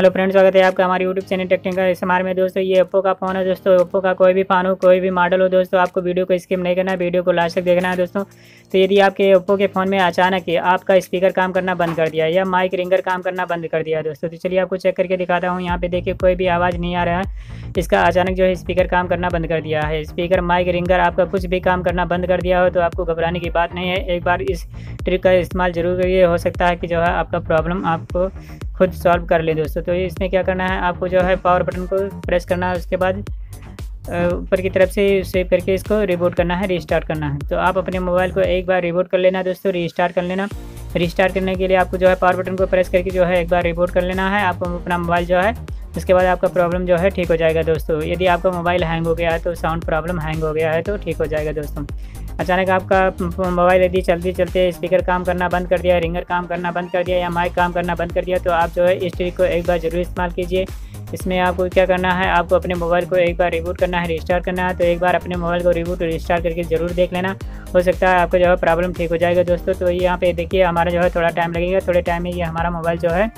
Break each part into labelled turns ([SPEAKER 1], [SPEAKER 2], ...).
[SPEAKER 1] Hello friends, स्वागत है आपका हमारे यूट्यूब चैनल टेक्टिंग का इस हमारे में। दोस्तों, ये ओप्पो का फ़ोन है। दोस्तों ओप्पो का कोई भी फ़ोन हो, कोई भी मॉडल हो, दोस्तों, आपको वीडियो को स्किप नहीं करना है वीडियो को लास्ट तक देखना है, दोस्तों। तो यदि आपके ओप्पो के फ़ोन में अचानक ही आपका स्पीकर काम करना बंद कर दिया, या माइक रिंगर काम करना बंद कर दिया, दोस्तों तो चलिए आपको चेक करके दिखाता हूँ। यहाँ पे देखिए, कोई भी आवाज़ नहीं आ रहा है। इसका अचानक जो है स्पीकर काम करना बंद कर दिया है। स्पीकर माइक रिंगर आपका कुछ भी काम करना बंद कर दिया हो तो आपको घबराने की बात नहीं है। एक बार इस ट्रिक का इस्तेमाल ज़रूर करिए। हो सकता है कि जो है आपका प्रॉब्लम आपको खुद सॉल्व कर ले दोस्तों। तो इसमें क्या करना है, आपको जो है पावर बटन को प्रेस करना है, उसके बाद ऊपर की तरफ़ से सेव करके इसको रिबूट करना है रिस्टार्ट करना है। तो आप अपने मोबाइल को एक बार रिबूट कर लेना दोस्तों रिस्टार्ट कर लेना। रिस्टार्ट करने के लिए आपको जो है पावर बटन को प्रेस करके जो है एक बार रिबूट कर लेना है। आपको अपना मोबाइल जो है उसके बाद आपका प्रॉब्लम जो है ठीक हो जाएगा दोस्तों। यदि आपका मोबाइल हैंग हो गया है तो साउंड प्रॉब्लम हैंग हो गया है तो ठीक हो जाएगा दोस्तों। अचानक आपका मोबाइल यदि चलते चलते स्पीकर काम करना बंद कर दिया रिंगर काम करना बंद कर दिया या माइक काम करना बंद कर दिया तो आप जो है इस ट्रिक को एक बार ज़रूर इस्तेमाल कीजिए। इसमें आपको क्या करना है, आपको अपने मोबाइल को एक बार रिबूट करना है रिस्टार्ट करना है तो एक बार अपने मोबाइल को रिबूट रिस्टार्ट करके ज़रूर देख लेना। हो सकता है आपको जो है प्रॉब्लम ठीक हो जाएगा दोस्तों। तो यहाँ पे देखिए, हमारा जो है थोड़ा टाइम लगेगा, थोड़े टाइम में ये हमारा मोबाइल जो है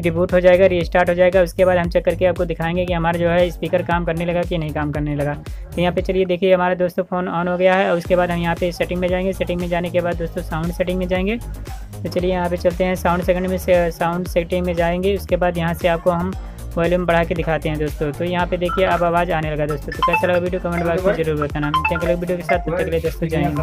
[SPEAKER 1] रिबूट हो जाएगा रीस्टार्ट हो जाएगा उसके बाद हम चेक करके आपको दिखाएँगे कि हमारा जो है स्पीकर काम करने लगा कि नहीं काम करने लगा तो यहाँ पे चलिए देखिए हमारा दोस्तों फ़ोन ऑन हो गया है और उसके बाद हम यहाँ पे सेटिंग में जाएँगे सेटिंग में जाने के बाद दोस्तों साउंड सेटिंग में जाएँगे तो चलिए यहाँ पे चलते हैं साउंड सेकंड में साउंड सेटिंग में जाएँगे उसके बाद यहाँ से आपको हम वॉल्यूम बढ़ा के दिखाते हैं दोस्तों तो यहाँ पे देखिए अब आवाज़ आने लगा दोस्तों तो कैसा लगा वीडियो कमेंट बॉक्स में ज़रूर बताना हैं वीडियो के साथ दोस्तों जाएँगे